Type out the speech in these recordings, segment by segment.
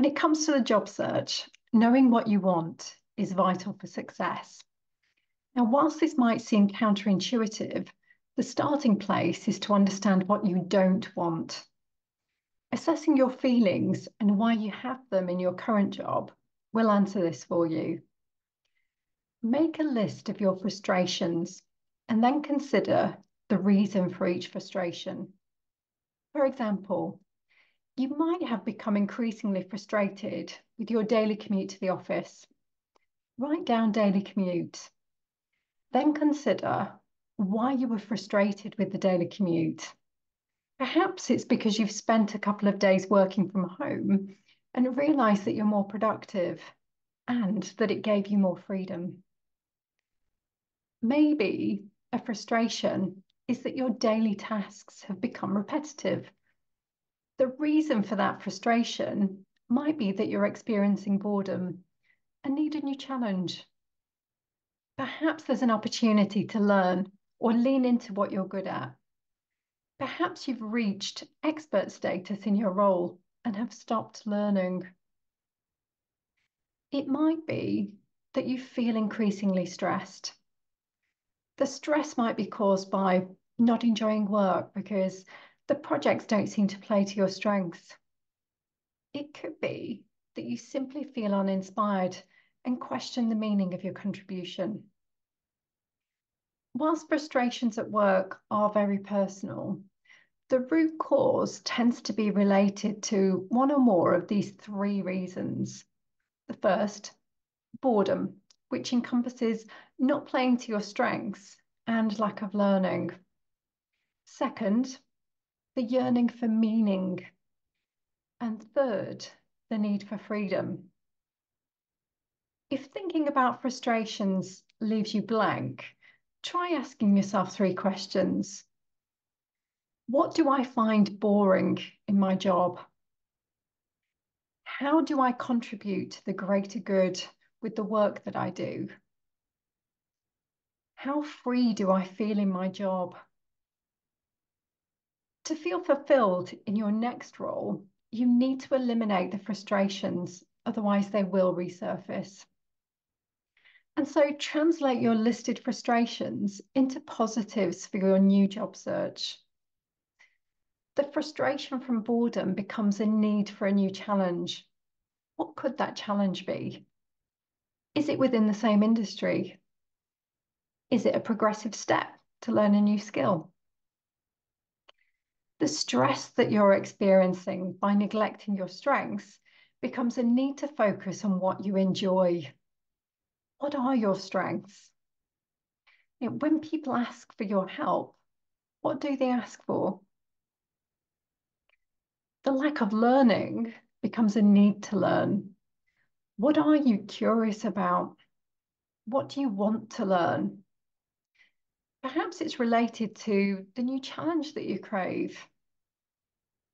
When it comes to the job search, knowing what you want is vital for success. Now, whilst this might seem counterintuitive, the starting place is to understand what you don't want. Assessing your feelings and why you have them in your current job will answer this for you. Make a list of your frustrations and then consider the reason for each frustration. For example, you might have become increasingly frustrated with your daily commute to the office. Write down daily commute. Then consider why you were frustrated with the daily commute. Perhaps it's because you've spent a couple of days working from home and realised that you're more productive and that it gave you more freedom. Maybe a frustration is that your daily tasks have become repetitive. The reason for that frustration might be that you're experiencing boredom and need a new challenge. Perhaps there's an opportunity to learn or lean into what you're good at. Perhaps you've reached expert status in your role and have stopped learning. It might be that you feel increasingly stressed. The stress might be caused by not enjoying work because the projects don't seem to play to your strengths. It could be that you simply feel uninspired and question the meaning of your contribution. Whilst frustrations at work are very personal, the root cause tends to be related to one or more of these three reasons. The first, boredom, which encompasses not playing to your strengths and lack of learning. Second, the yearning for meaning. And third, the need for freedom. If thinking about frustrations leaves you blank, try asking yourself three questions. What do I find boring in my job? How do I contribute to the greater good with the work that I do? How free do I feel in my job? To feel fulfilled in your next role, you need to eliminate the frustrations, otherwise, they will resurface. And so, translate your listed frustrations into positives for your new job search. The frustration from boredom becomes a need for a new challenge. What could that challenge be? Is it within the same industry? Is it a progressive step to learn a new skill? The stress that you're experiencing by neglecting your strengths becomes a need to focus on what you enjoy. What are your strengths? You know, when people ask for your help, what do they ask for? The lack of learning becomes a need to learn. What are you curious about? What do you want to learn? Perhaps it's related to the new challenge that you crave.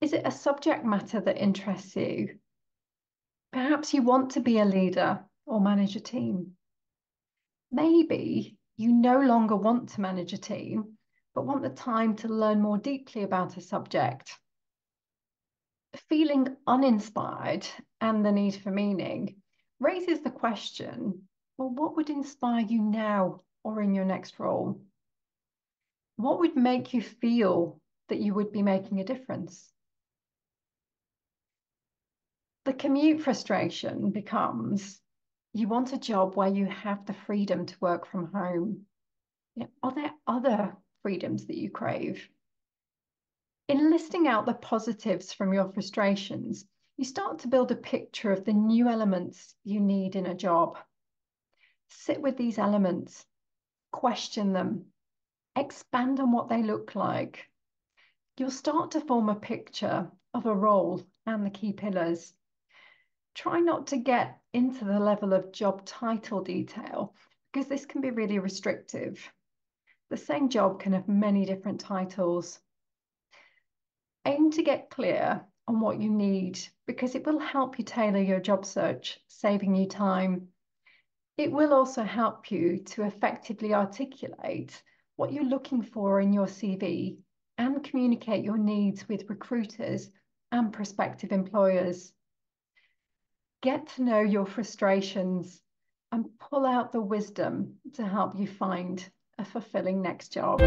Is it a subject matter that interests you? Perhaps you want to be a leader or manage a team. Maybe you no longer want to manage a team, but want the time to learn more deeply about a subject. Feeling uninspired and the need for meaning raises the question well, what would inspire you now or in your next role? What would make you feel that you would be making a difference? The commute frustration becomes you want a job where you have the freedom to work from home. You know, are there other freedoms that you crave? In listing out the positives from your frustrations, you start to build a picture of the new elements you need in a job. Sit with these elements, question them, expand on what they look like, you'll start to form a picture of a role and the key pillars. Try not to get into the level of job title detail because this can be really restrictive. The same job can have many different titles. Aim to get clear on what you need because it will help you tailor your job search, saving you time. It will also help you to effectively articulate what you're looking for in your CV and communicate your needs with recruiters and prospective employers. get to know your frustrations and pull out the wisdom to help you find a fulfilling next job.